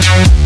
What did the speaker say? Thank